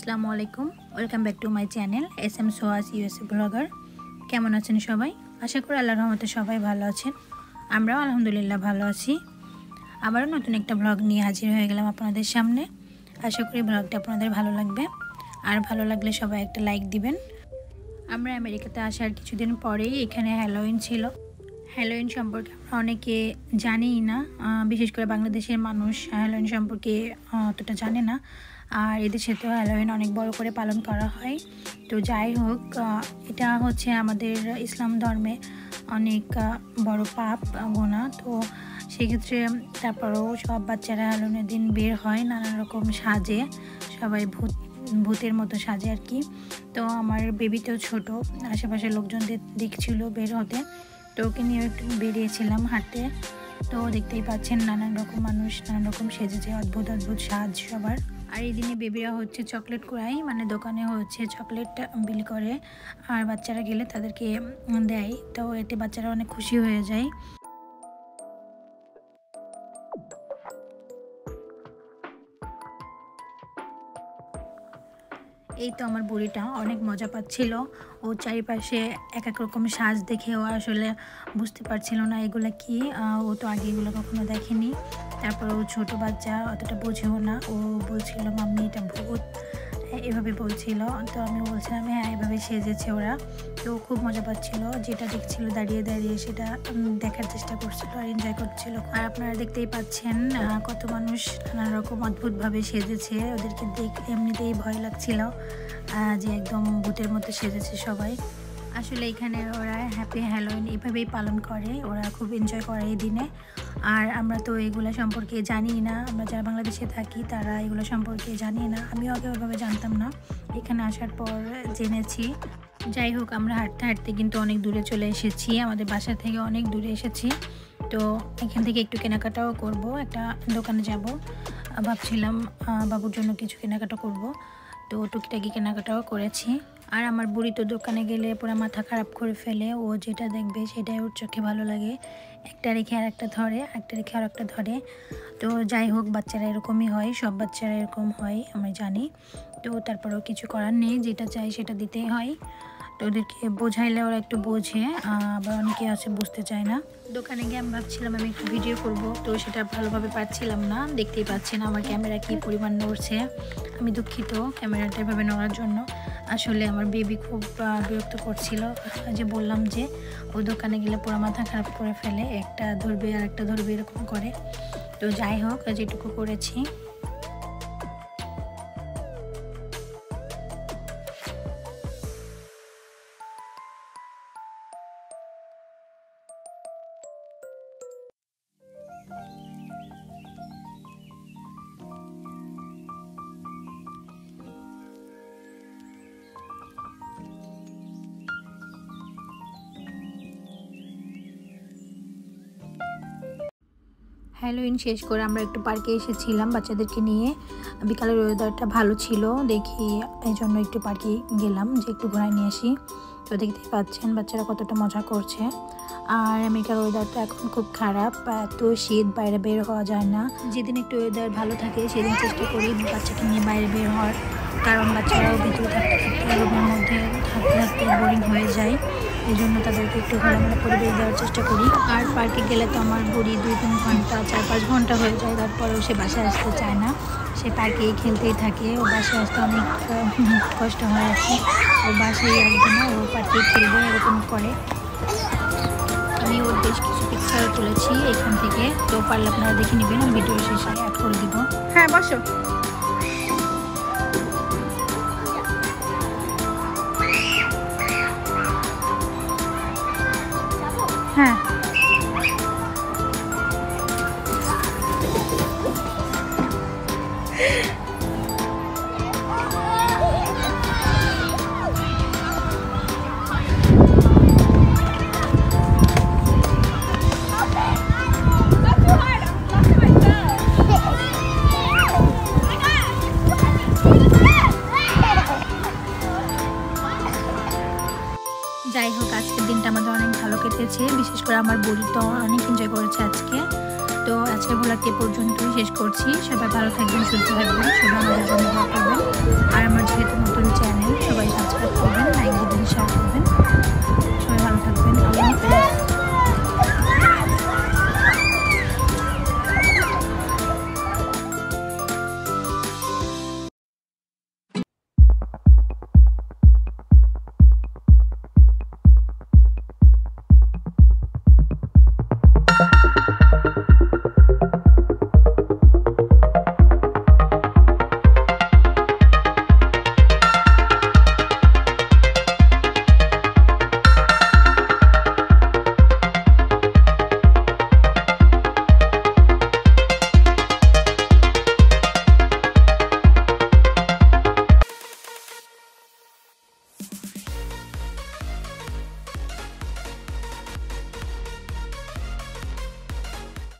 আসসালামু আলাইকুম। Welcome back to my channel S M সোয়াস USA blogger কেমন আছেন সবাই? আশা করি আল্লাহর রহমতে সবাই ভালো আছেন। আমরাও আলহামদুলিল্লাহ ভালো আছি। আবারও নতুন একটা ব্লগ নিয়ে হাজির হয়ে গেলাম আপনাদের সামনে। আশা করি ব্লগটা আপনাদের ভালো লাগবে। আর ভালো লাগলে সবাই একটা লাইক দিবেন। আমরা আমেরিকাতে আসার কিছুদিন পরেই এখানে হ্যালোইন ছিল। হ্যালোইন সম্পর্কে আমরা অনেকে জানিই না। বিশেষ করে বাংলাদেশের মানুষ হ্যালোইন সম্পর্কে অতটা জানে না। আর এদেশে তো হ্যালোইন অনেক বড় করে পালন করা হয়। তো যাই হোক এটা হচ্ছে আমাদের ইসলাম ধর্মে অনেক বড় পাপ গোনা তো সেক্ষেত্রে তারপরেও সব বাচ্চারা হ্যালোইনের দিন বের হয় নানান রকম সাজে। সবাই ভূত, ভূতের মতো সাজে আর কি। তো আমার বেবিতেও ছোট, আশেপাশের লোকজনদের দেখছিল বের হতে। তো ওকে নিয়ে একটু বেরিয়েছিলাম হাঁটতে। তো দেখতেই পাচ্ছেন নানান রকম মানুষ, নানান রকম সেজেছে, অদ্ভুত অদ্ভুত সাজ সবার। আর এই দিনে বেবিরা হচ্ছে চকলেট কুড়াই মানে দোকানে হচ্ছে চকলেট বিল করে। আর বাচ্চারা গেলে তাদেরকে দেয়, তো এতে বাচ্চারা অনেক খুশি হয়ে যায়। এই তো আমার বুড়িটা, অনেক মজা পাচ্ছিল। ও চারিপাশে এক এক রকম সাজ দেখে ও আসলে বুঝতে পারছিল না এগুলো কি। ও তো আগে এগুলো কখনো দেখেনি। তারপর ও ছোট বাচ্চা, অতটা বোঝেও না। ও বলছিল, মাম্মি, এটা ভূত। এভাবে বলছিল। তো আমি বলছিলাম হ্যাঁ এভাবে সেজেছে ওরা। তো খুব মজা পাচ্ছিল। যেটা দেখছিল, দাঁড়িয়ে দাঁড়িয়ে সেটা দেখার চেষ্টা করছিল আর এনজয় করছিল। আর আপনারা দেখতেই পাচ্ছেন কত মানুষ নানা রকম অদ্ভুতভাবে সেজেছে। ওদেরকে দেখ এমনিতেই ভয় লাগছিল যে একদম বুটের মধ্যে সেজেছে সবাই। আসলে এখানে ওরা হ্যাপি হ্যালোইন এভাবেই পালন করে। ওরা খুব এনজয় করে এই দিনে। আর আমরা তো এগুলো সম্পর্কে জানি না। আমরা যারা বাংলাদেশে থাকি, তারা এগুলো সম্পর্কে জানি না। আমিও আগে ওইভাবে জানতাম না। এখানে আসার পর জেনেছি। যাই হোক, আমরা হাঁটতে হাঁটতে কিন্তু অনেক দূরে চলে এসেছি। আমাদের বাসা থেকে অনেক দূরে এসেছি। তো এখান থেকে একটু কেনাকাটাও করব। একটা দোকানে যাব। ভাবছিলাম বাবুর জন্য কিছু কেনাকাটা করব। তো টুকিটাকি কেনাকাটাও করেছি। আর আমার বুড়ি তো দোকানে গেলে পুরো মাথা খারাপ করে ফেলে। ও যেটা দেখবে সেটাই ওর চোখে ভালো লাগে। একটা রেখে আর একটা ধরে, একটা রেখে আর একটা ধরে। তো যাই হোক, বাচ্চারা এরকমই হয়, সব বাচ্চারা এরকম হয়, আমি জানি। তো তারপরেও কিছু করার নেই, যেটা চাই সেটা দিতেই হয়। তো ওদেরকে বোঝাইলে ওরা একটু বোঝে আবার অনেকে আছে বুঝতে চায় না। দোকানে গিয়ে আমি ভাবছিলাম আমি একটু ভিডিও করব, তো সেটা ভালোভাবে পারছিলাম না, দেখতেই পাচ্ছি না আমার ক্যামেরা কী পরিমাণ নড়ছে। আমি দুঃখিত ক্যামেরাটা এভাবে নেওয়ার জন্য। আসলে আমার বেবি খুব বিরক্ত করছিল। যে বললাম যে, ও দোকানে গেলে পুরো মাথা খারাপ করে ফেলে, একটা ধরবে আর একটা ধরবে এরকম করে। তো যাই হোক, যেটুকু করেছি। হ্যালোইন শেষ করে আমরা একটু পার্কে এসেছিলাম বাচ্চাদেরকে নিয়ে। বিকালের ওয়েদারটা ভালো ছিল, দেখি এই জন্য একটু পার্কে গেলাম যে একটু ঘোরায় নিয়ে আসি। তো দেখতেই পাচ্ছেন বাচ্চারা কতটা মজা করছে। আর আমেরিকার ওয়েদারটা এখন খুব খারাপ, এত শীত, বাইরে বের হওয়া যায় না। যেদিন একটু ওয়েদার ভালো থাকে, সেদিন চেষ্টা করি বাচ্চাকে নিয়ে বাইরে বের হওয়ার। কারণ বাচ্চারাও ভিতরে থাকতে থাকতে মধ্যে থাকতে থাকতে বোরিং হয়ে এই জন্য তাদেরকে একটু খোলামেলা পরিবেশ দেওয়ার চেষ্টা করি। আর পার্কে গেলে তো আমার বুড়ি দুই তিন ঘণ্টা, চার পাঁচ ঘণ্টা হয়ে যায়। তারপরেও সে বাসায় আসতে চায় না। সে পার্কেই খেলতেই থাকে। ও বাসায় আসতে অনেক কষ্ট হয় কি। ও বাসায় আসবে না, ও পার্কেই খেলবে, এরকম করে। আমি ওর বেশ কিছু পিকচার তুলেছি এখান থেকে। তো পারলে আপনারা দেখে নেবেন ভিডিও শেষে অ্যাড করে দিব। হ্যাঁ বসো। হ্যাঁ যাই হোক, আজকের দিনটা আমাদের অনেক ভালো কেটেছে। বিশেষ করে আমার বলি তো অনেক এনজয় করেছে আজকে। তো আজকে এ পর্যন্তই শেষ করছি। সবাই ভালো থাকবেন, সুস্থ থাকবেন, সবাই আমাদের জন্য আর আমার যেহেতু নতুন চ্যানেল সবাই সাবস্ক্রাইব করবেন।